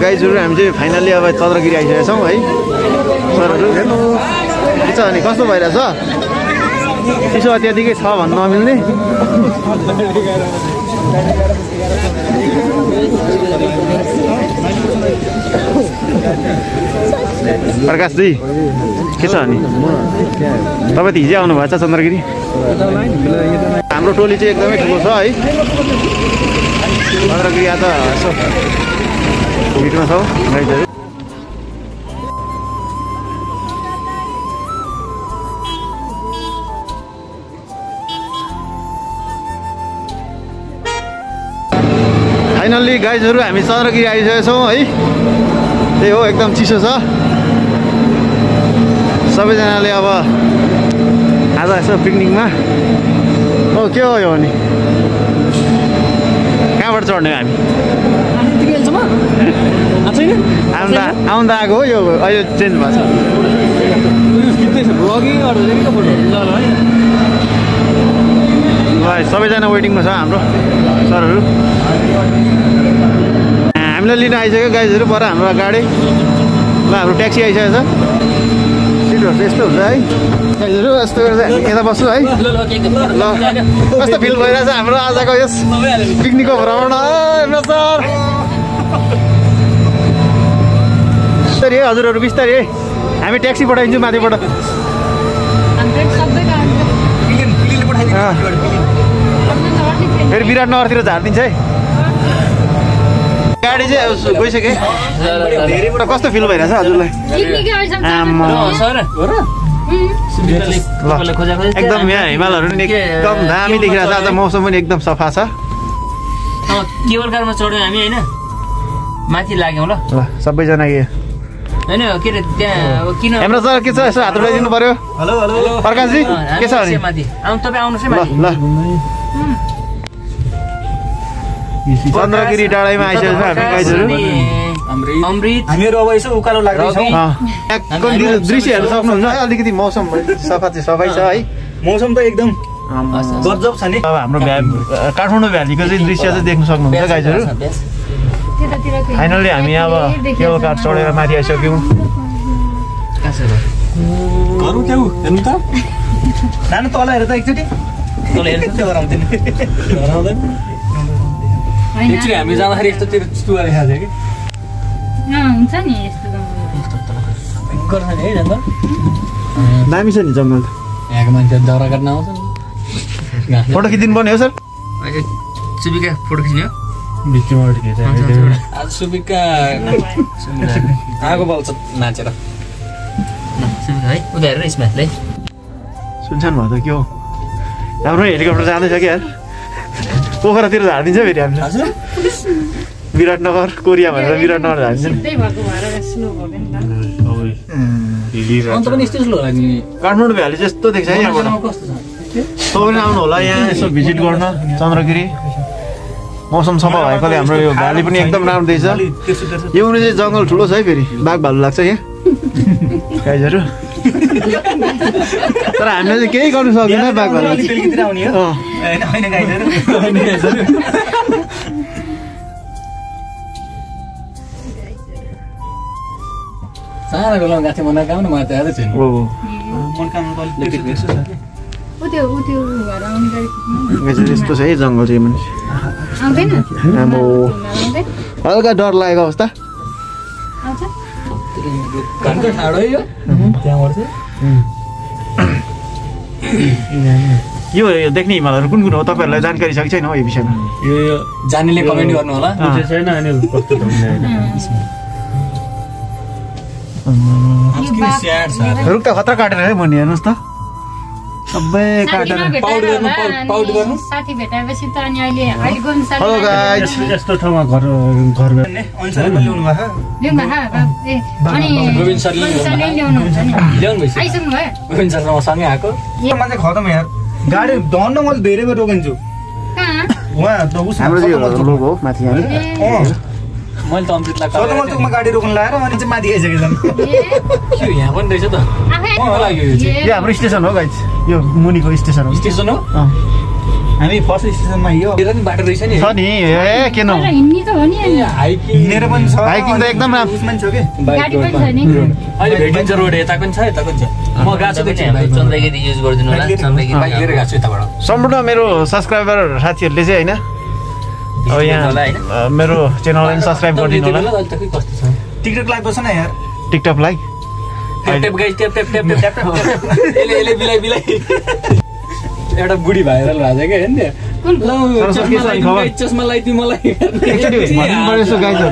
गाइजहरू हामी चाहिँ फाइनल्ली अब चन्द्रगिरी आइसकेका छौँ है। सरहरू। के छ अनि कस्तो भइरहेछ? चिसो अत्याधिकै छ भन्नु नमिल्ने प्रकाशजी के छ अनि? तपाईँ त हिजै आउनु भएछ चन्द्रगिरी? हाम्रो टोली चाहिँ एकदमै ठुलो छ है। चन्द्रगिरी आज यसो गाइजहरू फाइनल्ली गाइजहरू हामी चन्द्रगिरी आइसकेका छौँ है त्यही हो एकदम चिसो छ सबैजनाले अब आज यसो पिकनिकमा हो के हो यो अनि कहाँबाट चढ्ने हामी आउनु त आउनु त आएको हो यो अहिले चेन्ज भएको छ। सबैजना वेटिङमा छ हाम्रो सरहरू। हामीलाई लिन आइसक्यो गाइजहरू पर हाम्रो गाडी ल हाम्रो ट्याक्सी आइसकेको छ। सिटहरू चाहिँ यस्तो हुन्छ है। गाइजहरू यस्तो गरेर यता बस्छु है। ल कस्तो फिल भइरहेछ हाम्रो आजको यस पिकनिकको भ्रमण। बिस्तारै है हजुरहरू बिस्तारै है। हामी ट्याक्सी पठाइदिन्छौँ माथिबाट। फेरि विराटनगरतिर झारिदिन्छ है। गाडी चाहिँ अब गइसकेँ। धेरैबाट कस्तो फिल भइरहेछ हजुरलाई? एकदम यहाँ हिमालहरू पनि एकदम दामी देखिरहेको छ आज मौसम पनि एकदम सफा छ। केबल कारमा चढ्यौँ हामी होइन? माथि लाग्यौँ ल। ल सबैजना के होइन के अरे त्यहाँ अब किन हेम्रो सर के छ? यसो हात उठाइदिनु पर्यो। Hello hello. प्रकाशजी के छ माथि आउनु तपाईँ आउनुहोस् है माथि ल। चन्द्रगिरी डाँडामा आइसकेको हामी गाइजहरू? अमृत। हामीहरू अब यसो उकालो लाग्दैछौँ यहाँको दृश्य हेर्न सक्नुहुन्छ? है अलिकति मौसम सफा चाहिँ सफै छ है। मौसम त एकदम। गजब छ नि। अब हाम्रो भ्या काठमाडौँ भ्यालीको चाहिँ दृश्य चाहिँ देख्न सक्नुहुन्छ गाइजहरू। फाइनल्ली हामी अब केबल कार चढेर माथि आइसक्यौँ। घरु क्या हो हेर्नु त। नानु तल हेर त एकचोटि। तल हेर्नु त। त्यो हराउँदैन हराउँदैन एकचोटि हामी जाँदाखेरि यस्तो त्यो चुवा देखाएको थियो कि? हुन्छ नि यस्तो जङ्गल गर्छ नि है जङ्गल दामी छ नि जङ्गल। यहाँको फोटो खिचिदिनु पर्ने हो सर? फोटो खिच्ने हो। आज सुबिका आगो बल्छ नाचेर। है उता स्मार्टले सुनसान भयो त के हो? हाम्रो हेलिकप्टर जाँदैछ क्या? यार पोखरातिर झारिदिन्छ फेरि हामीलाई। हजुर। विराटनगर कोरिया भनेर विराटनगर झारिदिन्छ काठमाडौँ भ्याली चाहिँ यस्तो देख्छ है यहाँबाट। तपाईँ आउनु होला यहाँ यसो भिजिट गर्न। चन्द्रगिरी। मौसम सफा भएकोले हाम्रो यो भ्याली पनि एकदम राम्रो देख्छ यो उनी चाहिँ जङ्गल ठुलो छ है फेरि। बाघ भालु लाग्छ यहाँ। गाइजहरू तर हामीले चाहिँ केही गर्नु सक्दैन बाघ भालु। सानो बेलामा गएको थिएँ मन काम न मलाई त यादै यस्तो छ है जङ्गल चाहिँ मान्छे। आम्बो हल्का डर लागेको अवस्था। यो। देख्ने हिमालहरू कुन कुन हो? तपाईँहरूलाई जानकारी छ कि छैन हो यो विषयमा? यो जानेले कमेन्ट गर्नु होला। अँ। आज किन स्याड छ। रुख त खतरा काटेर है मुनि हेर्नुहोस् त। साथी भेटाएपछि त अनि अहिले अहिले गोविन्द यस्तो ठाउँमा घर मान्छे खतम यार। गाडी धन्न मैले धेरै बेर रोकिन्छु कहाँ? उहाँ हाम्रो लोगो हो माथि मैले त अमृतलाई चोकमा गाडी रोक्नु लगाएर अनि चाहिँ माथि आइसकेको ए, छ यहाँ पनि रहेछ त। यो चाहिँ। ए, यो हाम्रो स्टेसन हो गाइज। यो मुनिको स्टेसन हो। स्टेसन हो? हामी फर्स्ट स्टेसनमा यो। यता नि बाटो रहेछ नि। छ नि। ए हो नि। हिँडेर पनि छ। हाइकिङ त एकदम राम्रो। पनि छ कि? गाडी पनि छ नि। अहिले भेटिन्छ रोड यताको पनि छ यताको पनि छ। म गएको छु चन्द्रगिरी युज गरिदिनु होला। चन्द्रगिरी बाइक लिएर गएको छु यताबाट। सम्पूर्ण मेरो सब्सक्राइबर साथीहरूले चाहिँ होइन अब यहाँ मेरो च्यानललाई पनि सब्सक्राइब गरिदिनु होला त छ टिकटक लाइभ बस्छ न यार बिलाइ बिलाइ एउटा बुढी भाइरल भएको छ चस्मा छ मलाई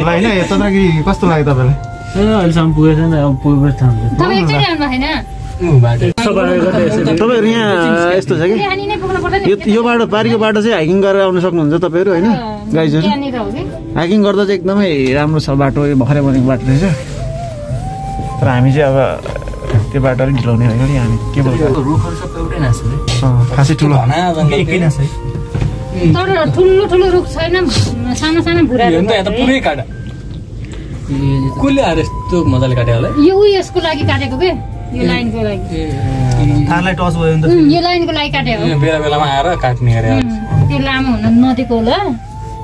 होइन चन्द्रगिरी कस्तो लाग्यो तपाईँलाई अहिलेसम्म पुगेको छैन अब पुगेपछि थाहा हुन्छ तपाईँहरू यहाँ यस्तो छ कि? यो बाटो पारिको बाटो चाहिँ हाइकिङ गरेर आउनु सक्नुहुन्छ तपाईँहरू होइन? गाइजहरू कि? हाइकिङ गर्दा चाहिँ एकदमै राम्रो छ बाटो यो भर्खरै बनेको बाटो रहेछ। तर हामी चाहिँ अब त्यो बाटो अलिक ढिलाउने होइन नि हामी अँ, खासै ठुलो। ठुलो ठुलो रुख छैन सानो सानो भुरा हेर्नु त यहाँ त पुरै काटा कसले आएर यस्तो मजाले काट्यो होला? यो यसको लागि काटेको के? यो लाइनको लागि। टच भयो भने त यो लाइनको लागि काटेको यो बेला बेलामा आएर काट्ने अरे त्यो लामो हुन नदिएको होला।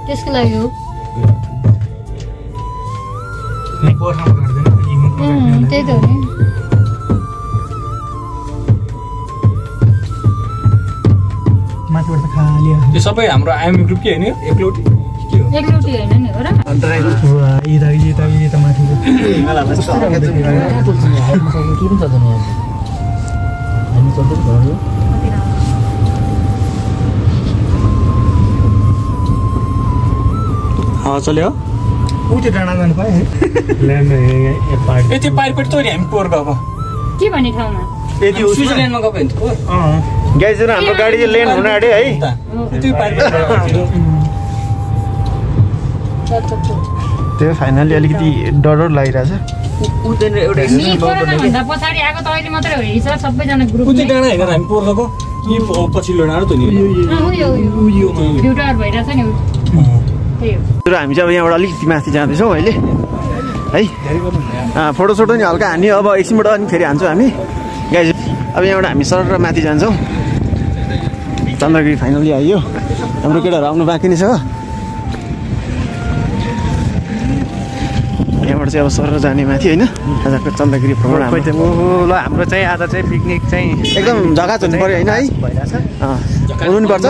त्यसको लागि हो। त्यही त हो नि। त्यो सबै हाम्रो आइएमए ग्रुप के होइन? एकलौटी? एकलौटी होइन नि हो र यता यता यता चल्यो ऊ त्यो डाँडा जानु पाएँ ल्यान्ड ए त्यो पारिपट्टि तोरी हामी पोहोर गएको के भन्ने ठाउँमा यति स्विजरल्यान्डमा गएको गाइजहरू हाम्रो गाडी चाहिँ लेन हुन आँट्यो है। त्यो पारिपट्टि गएको। त्यो फाइनली अलिकति डर डर लागिरहेछ। पछाडि आएको त अहिले मात्रै सबैजना ग्रुप डाँडा हामी पछिल्लो डाँडा त नि भइरहेछ नि तर हामी चाहिँ अब यहाँबाट अलिकति माथि जाँदैछौँ अहिले। है फोटोसोटो नि हल्का हान्यो। अब एकछिनबाट अनि फेरि हान्छौँ हामी। गाइज अब यहाँबाट हामी सर माथि जान्छौँ। चन्द्रगिरी फाइनली आइयो। हाम्रो केटाहरू आउनु बाँकी नै छ। यहाँबाट चाहिँ अब सर जाने माथि होइन? आजको चन्द्रगिरी भ्रमण ल हाम्रो। चाहिँ आज चाहिँ पिकनिक चाहिँ एकदम जग्गा हुनु पऱ्यो होइन है? अँ, हुनु पर्छ।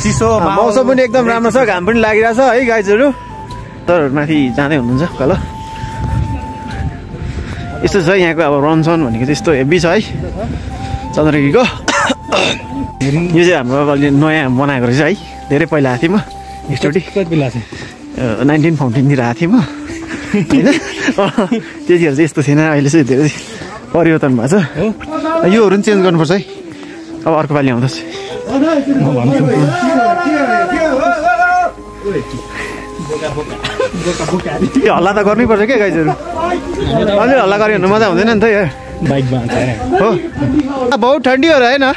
चिसो मौसम पनि एकदम राम्रो छ घाम पनि लागिरहेछ है गाइजहरू। तर माथि जाँदै हुनुहुन्छ कल। यस्तो छ यहाँको अब रनसन भनेको चाहिँ यस्तो हेभी छ है। चन्द्रगिरीको यो चाहिँ हाम्रो अब अहिले नयाँ बनाएको रहेछ है। धेरै पहिला आएको थिएँ म एकचोटि। कति बेला चाहिँ नाइन्टिन फाउन्टिनतिर आएको थिएँ म। होइन? त्यतिखेर चाहिँ यस्तो थिएन अहिले चाहिँ धेरै परिवर्तन भएको छ। योहरू पनि चेन्ज गर्नुपर्छ है। अब अर्को पालि आउँदा चाहिँ त्यो हल्ला त गर्नैपर्छ क्या गाइजहरू। अलि हल्ला गऱ्यो भने मजा हुँदैन नि त हो? बहुत ठंडी हो रहा है ना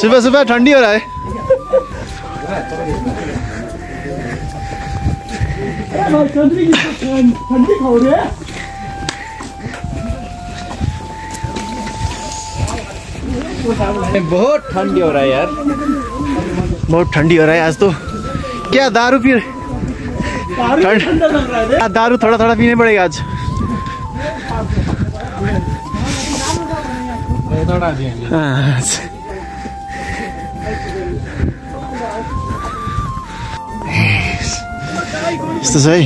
सुबह सुबह ठंडी हो रहा है बहुत ठंडी हो रहा है यार। बहुत ठंडी हो रहा है आज तो। क्या दारू पी ठंड- हाँ, दारू थोड़ा थोड़ा पीने पड़ेगा आज? हाँ, यस्तो छ है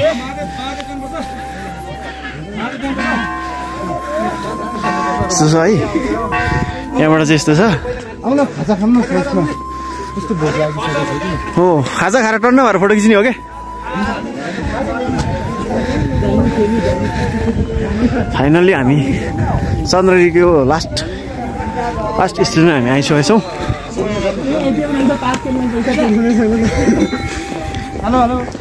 यस्तो छ है यहाँबाट चाहिँ यस्तो छ हो खाजा खाएर टन्न भएर फोटो खिच्ने हो क्या फाइनल्ली हामी चन्द्रगिरीको लास्ट लास्ट स्टेजमा हामी आइसकेका छौँ कति चेर्छ यार कति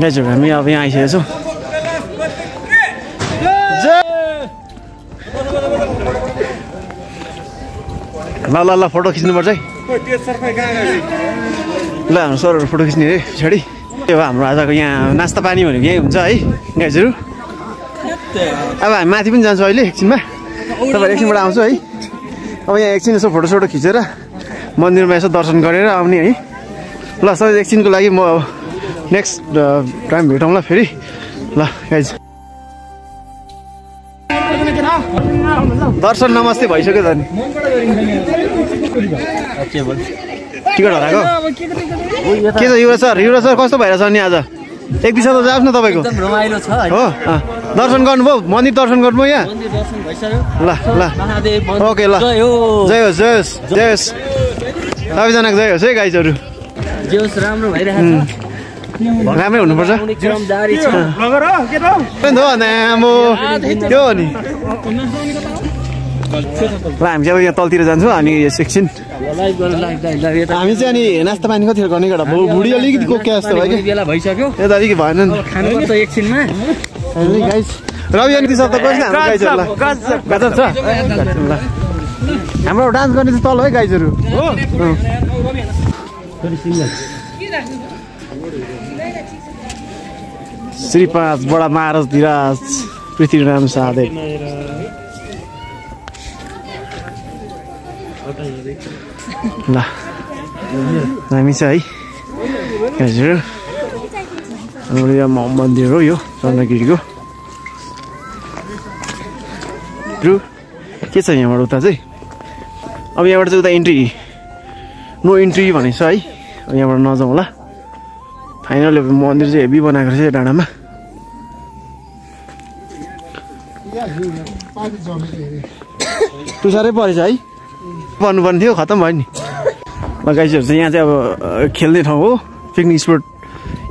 दाजु हामी अब यहाँ आइसकेका छौँ। ल ल ल फोटो खिच्नुपर्छ है। ल हाम्रो सरहरू फोटो खिच्ने है पछाडि। हो हाम्रो आजको यहाँ नास्ता पानी भनेको यहीँ हुन्छ है गाइजहरू अब हामी माथि पनि जान्छौँ अहिले एकछिनमा। तपाईँहरू एकछिनबाट आउँछु है। अब यहाँ एकछिन यसो फोटोसोटो खिचेर मन्दिरमा यसो दर्शन गरेर आउने है। ल सबै एकछिनको लागि म नेक्स्ट टाइम भेटौँला फेरि। ल गाइज दर्शन नमस्ते भइसक्यो त नि टिकट हराएको के छ युवराज सर? युवराज सर कस्तो भइरहेछ अनि आज? एक दिशा त जाओस् न तपाईँको। रमाइलो छ हो? अँ। दर्शन गर्नुभयो? मन्दिर दर्शन गर्नुभयो यहाँ? मन्दिर दर्शन भइसक्यो। ल ल। ओके ल। जय हो। जय होस् जय होस् जय होस्। सबैजनाको जय होस् है गाइजहरू? जे होस् राम्रो भइरहेको छ राम्रै हुनुपर्छ। नि त्यो हो नि। ल हामी चाहिँ अब यहाँ तलतिर जान्छौँ अनि एकछिन। यता हामी चाहिँ अनि नास्ता पानी कतिखेर गर्ने केटा भुँडी अलिकति कोक्या जस्तो भयो कि भइसक्यो यो त अलिकति भएन नि। एकछिनमा। रवि सब त कसले हाम्रो गाइजहरू गजब छ। ल हाम्रो डान्स गर्ने चाहिँ तल है गाइजहरू हो। श्री पाँच बडा महाराज धिराज पृथ्वीराम सादे ल हामी चाहिँ है हजुर हाम्रो यहाँ मन्दिर हो यो चन्द्रगिरीको रु के छ यहाँबाट उता चाहिँ अब यहाँबाट चाहिँ उता इन्ट्री नो इन्ट्री भनेको छ है यहाँबाट नजाउँ होला फाइनल मन्दिर चाहिँ हेभी बनाएको रहेछ डाँडामा टुसारै परेछ है पर्नुपर्ने थियो खत्तम भयो नि गाइजहरू चाहिँ यहाँ चाहिँ अब खेल्ने ठाउँ हो। पिकनिक स्पोट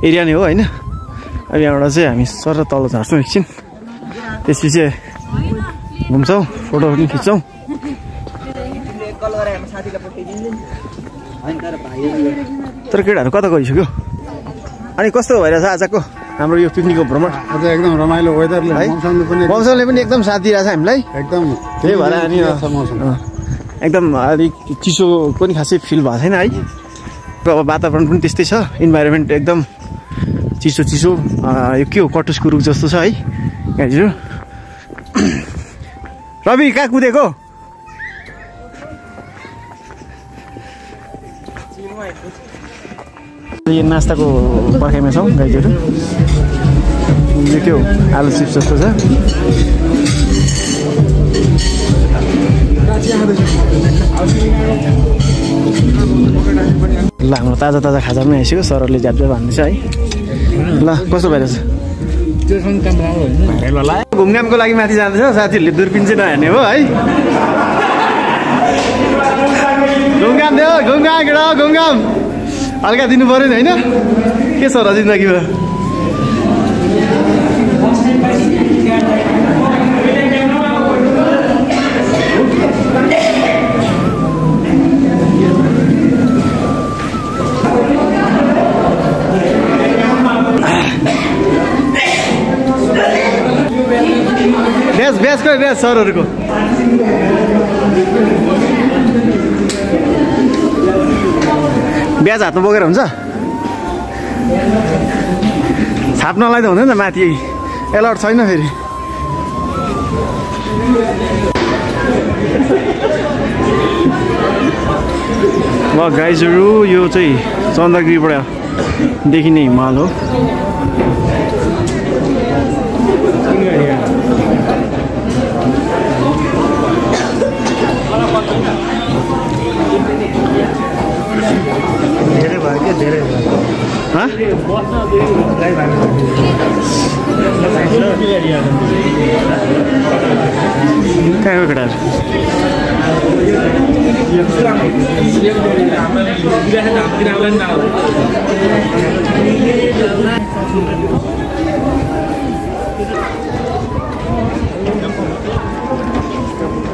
एरिया नै हो होइन? अब यहाँबाट चाहिँ हामी सर तल झार्छौँ एकछिन। त्यसपछि घुम्छौँ फोटो पनि खिच्छौँ। तर केटाहरू कता गइसक्यो? अनि कस्तो भइरहेछ आजको हाम्रो यो पिकनिकको भ्रमण? आज एकदम रमाइलो वेदरले है? मौसमले पनि एकदम साथ दिइरहेछ हामीलाई? एकदम। त्यही भएर अनि एकदम अलिक चिसो पनि खासै फिल भएको छैन है अब वातावरण पनि त्यस्तै छ इन्भाइरोमेन्ट एकदम चिसो चिसो यो के हो कटुस कुरुक जस्तो छ है यहाँनिर रवि कहाँ कुदेको यो नास्ताको पर्खाइमा छौँ गाईहरू यो के हो आलु चिप्स जस्तो छ ल हाम्रो ताजा ताजा खाजा पनि आइसक्यो सरहरूले झ्याप झ्याप हान्दैछ है। ल कस्तो भइरहेछ? घुमघामको लागि माथि जाँदैछ साथीहरूले दुर्पिन चाहिँ नहेर्ने हो है। घुमघाम दियो घुमघाम घुमघाम। हल्का दिनु पऱ्यो नि होइन? के छ र जिन्दगीमा? ब्यास सरहरूको? ब्याज हातमा बोकेर हुन्छ? छाप्नलाई त हुँदैन माथि। एलर्ट छैन फेरि। ल गाइजहरू यो चाहिँ चन्द्रगिरीबाट देखिने हिमाल हो। धेरै भयो क्या धेरै भयो हाँ? कहाँ हो केटाहरू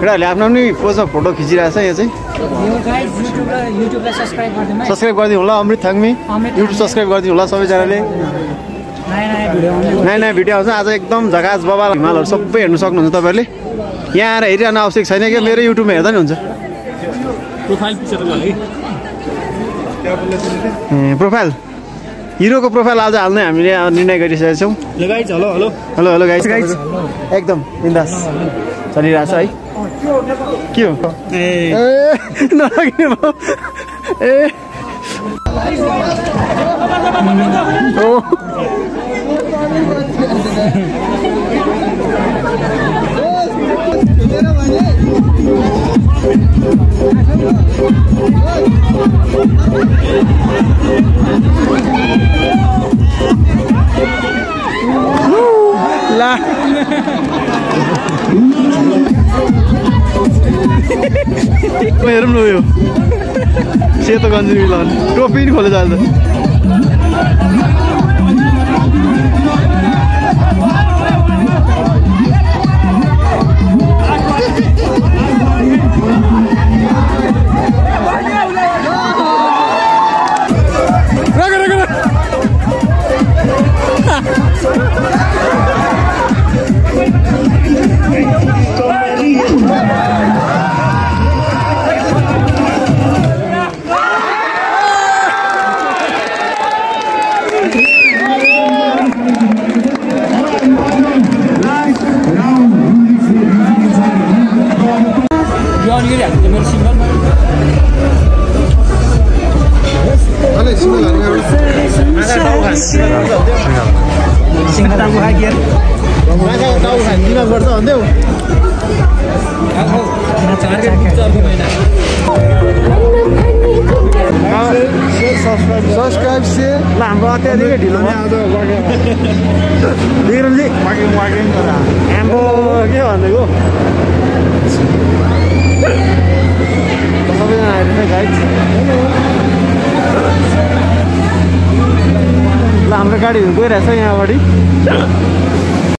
केटाहरूले आफ्नो आफ्नै पोजमा फोटो खिचिरहेछ यहाँ चाहिँ। सब्सक्राइब गरिदिनु सब्सक्राइब गरिदिनु होला अमृत थाङ्मी युट्युब सब्सक्राइब गरिदिनु होला सबैजनाले। नयाँ नयाँ भिडियो आउँछ। आज एकदम झकास बबाल हिमालहरू सबै हेर्नु सक्नुहुन्छ तपाईँहरूले। यहाँ आएर हेरिरहनु आवश्यक छैन क्या? मेरो युट्युबमा हेर्दा नि हुन्छ। प्रोफाइल पिक्चर भयो है। ए प्रोफाइल हिरोको प्रोफाइल आज हाल्ने हामीले निर्णय गरिसकेका छौँ। Hello hello hello hello guys guys एकदम बिन्दास। चलिरहेछ है। के हो? ए। नराख्ने भयो ए। हेरौँ न उयो सेतो गन्जी लगाउने टोपी पनि खोलेछ अहिले त किन गर्छ भन्थ्यौ सब्सक्राइब से ल हाम्रो अत्याधिकै ढिलो विक्रमजी हाम्रो के भनेको सबैजना आइरहेछ गाइड हाम्रो गाडीहरू गइरहेछ यहाँ अगाडि